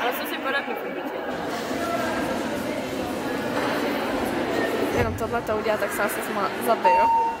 Ale jsou si. Jenom tohle to udělá, tak se asi zabiju.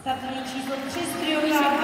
Stavní číslo 3 z